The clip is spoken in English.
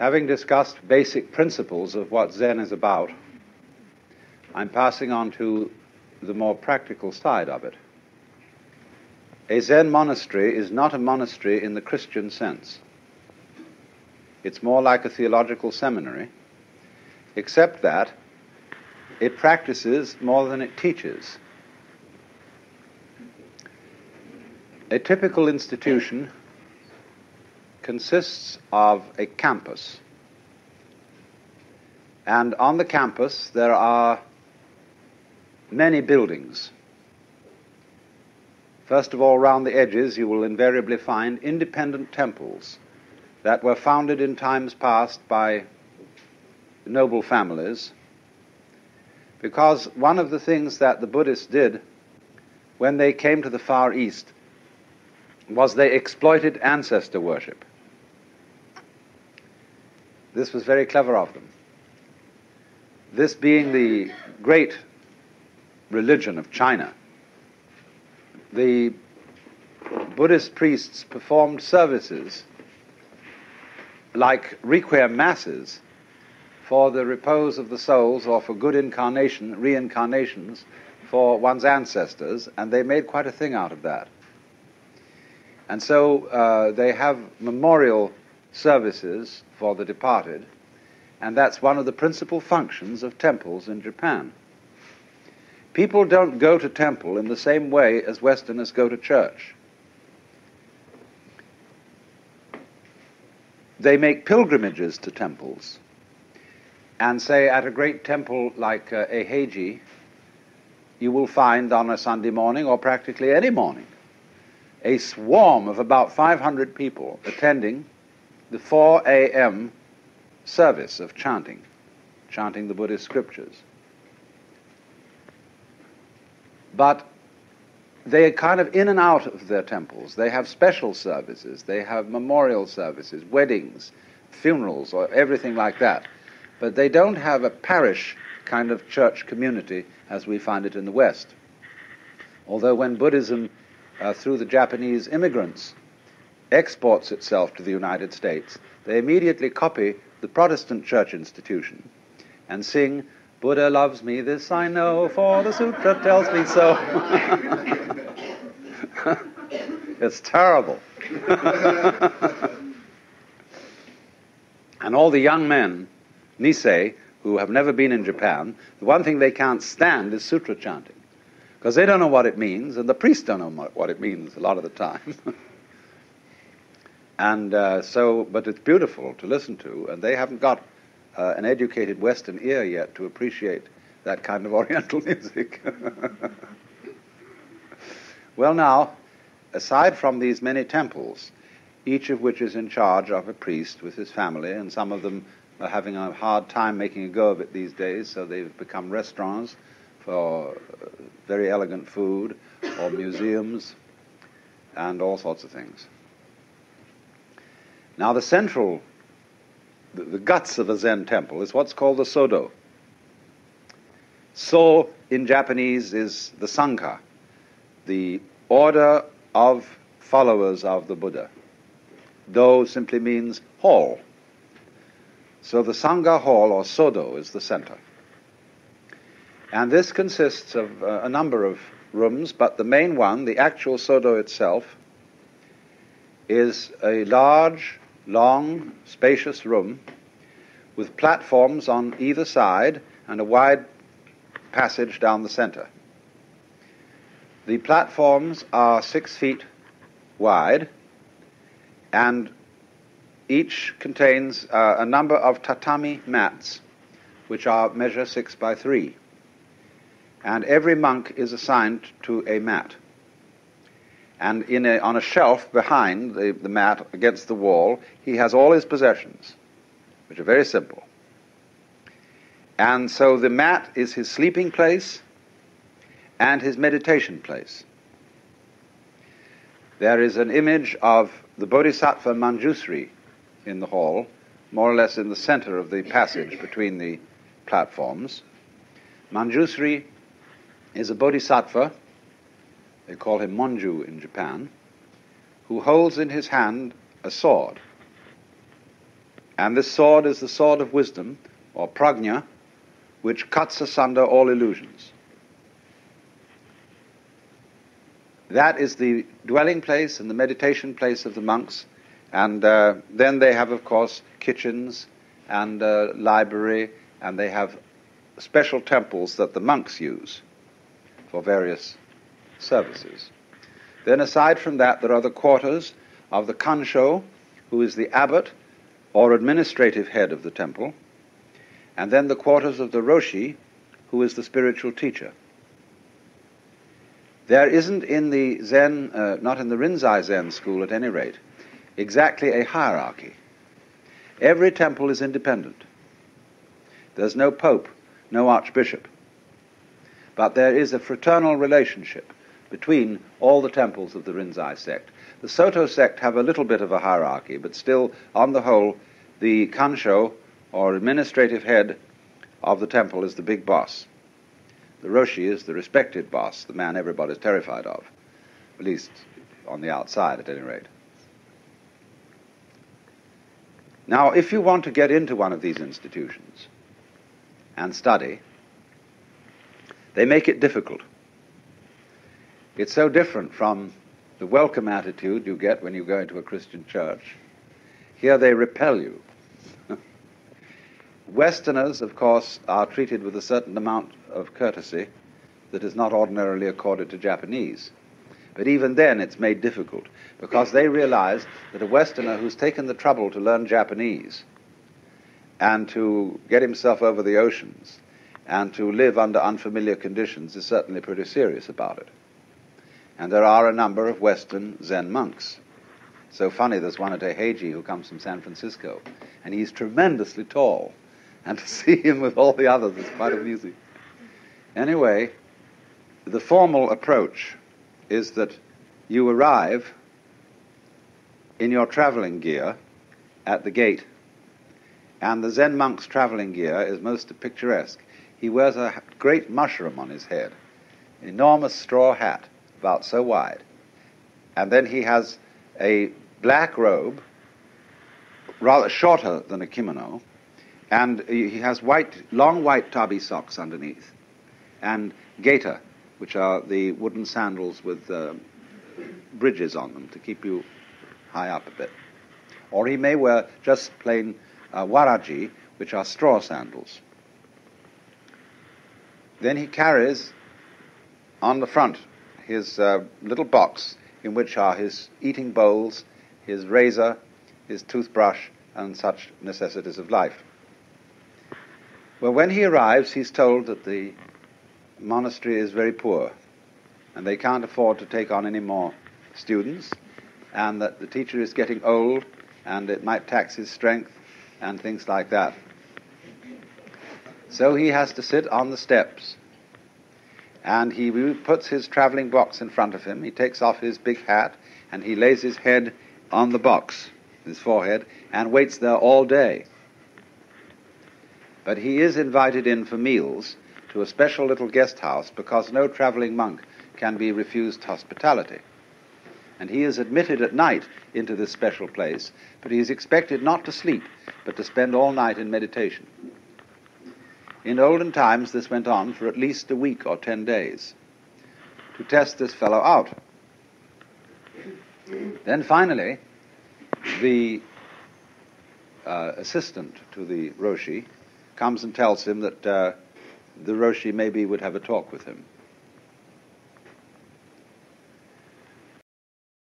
Having discussed basic principles of what Zen is about, I'm passing on to the more practical side of it. A Zen monastery is not a monastery in the Christian sense. It's more like a theological seminary, except that it practices more than it teaches. A typical institution consists of a campus. And on the campus there are many buildings. First of all, round the edges, you will invariably find independent temples that were founded in times past by noble families. Because one of the things that the Buddhists did when they came to the Far East was they exploited ancestor worship. This was very clever of them. This being the great religion of China, the Buddhist priests performed services like requiem masses for the repose of the souls or for good incarnation, reincarnations for one's ancestors, and they made quite a thing out of that. And so uh, they have memorial services for the departed, and that's one of the principal functions of temples in Japan. People don't go to temple in the same way as Westerners go to church. They make pilgrimages to temples. And say at a great temple like uh, Eiheiji, you will find on a Sunday morning or practically any morning a swarm of about 500 people attending the 4 a.m. service of chanting, chanting the Buddhist scriptures. But they are kind of in and out of their temples. They have special services, they have memorial services, weddings, funerals, or everything like that. But they don't have a parish kind of church community as we find it in the West. Although when Buddhism, uh, through the Japanese immigrants, exports itself to the United States, they immediately copy the Protestant church institution and sing Buddha loves me, this I know, for the sutra tells me so. it's terrible. and all the young men, Nisei, who have never been in Japan, the one thing they can't stand is sutra chanting. Because they don't know what it means, and the priests don't know what it means a lot of the time. and uh, so, but it's beautiful to listen to, and they haven't got uh, an educated Western ear yet to appreciate that kind of Oriental music. well, now, aside from these many temples, each of which is in charge of a priest with his family, and some of them are having a hard time making a go of it these days, so they've become restaurants for uh, very elegant food, or museums, and all sorts of things. Now, the central the, the guts of a Zen temple is what's called the Sodo. So in Japanese is the Sangha, the order of followers of the Buddha. Do simply means hall. So the Sangha hall or Sodo is the center. And this consists of uh, a number of rooms, but the main one, the actual Sodo itself, is a large long, spacious room with platforms on either side and a wide passage down the center. The platforms are six feet wide and each contains uh, a number of tatami mats which are measure six by three. And every monk is assigned to a mat and in a, on a shelf behind the, the mat against the wall, he has all his possessions, which are very simple. And so the mat is his sleeping place and his meditation place. There is an image of the Bodhisattva Manjusri in the hall, more or less in the center of the passage between the platforms. Manjusri is a bodhisattva they call him Monju in Japan, who holds in his hand a sword. And this sword is the sword of wisdom, or prajna, which cuts asunder all illusions. That is the dwelling place and the meditation place of the monks. And uh, then they have, of course, kitchens and uh, library, and they have special temples that the monks use for various services. Then, aside from that, there are the quarters of the Kancho, who is the abbot or administrative head of the temple, and then the quarters of the Roshi, who is the spiritual teacher. There isn't in the Zen, uh, not in the Rinzai Zen school at any rate, exactly a hierarchy. Every temple is independent. There's no pope, no archbishop. But there is a fraternal relationship between all the temples of the Rinzai sect. The Soto sect have a little bit of a hierarchy, but still, on the whole, the Kancho, or administrative head of the temple, is the big boss. The Roshi is the respected boss, the man everybody's terrified of, at least on the outside, at any rate. Now, if you want to get into one of these institutions and study, they make it difficult. It's so different from the welcome attitude you get when you go into a Christian church. Here they repel you. Westerners, of course, are treated with a certain amount of courtesy that is not ordinarily accorded to Japanese. But even then, it's made difficult because they realize that a Westerner who's taken the trouble to learn Japanese and to get himself over the oceans and to live under unfamiliar conditions is certainly pretty serious about it. And there are a number of Western Zen monks. So funny, there's one at Eiheiji who comes from San Francisco, and he's tremendously tall and to see him with all the others is quite amusing. Anyway, the formal approach is that you arrive in your traveling gear at the gate, and the Zen monk's traveling gear is most picturesque. He wears a great mushroom on his head, an enormous straw hat, about so wide, and then he has a black robe, rather shorter than a kimono, and he has white, long white tabi socks underneath, and geta, which are the wooden sandals with uh, bridges on them to keep you high up a bit. Or he may wear just plain uh, waraji, which are straw sandals. Then he carries on the front his uh, little box in which are his eating bowls, his razor, his toothbrush, and such necessities of life. Well, when he arrives, he's told that the monastery is very poor and they can't afford to take on any more students, and that the teacher is getting old and it might tax his strength and things like that. So he has to sit on the steps. And he puts his traveling box in front of him. He takes off his big hat and he lays his head on the box, his forehead, and waits there all day. But he is invited in for meals to a special little guest house because no traveling monk can be refused hospitality. And he is admitted at night into this special place, but he is expected not to sleep, but to spend all night in meditation. In olden times, this went on for at least a week or ten days to test this fellow out. Then finally, the uh, assistant to the Roshi comes and tells him that uh, the Roshi maybe would have a talk with him.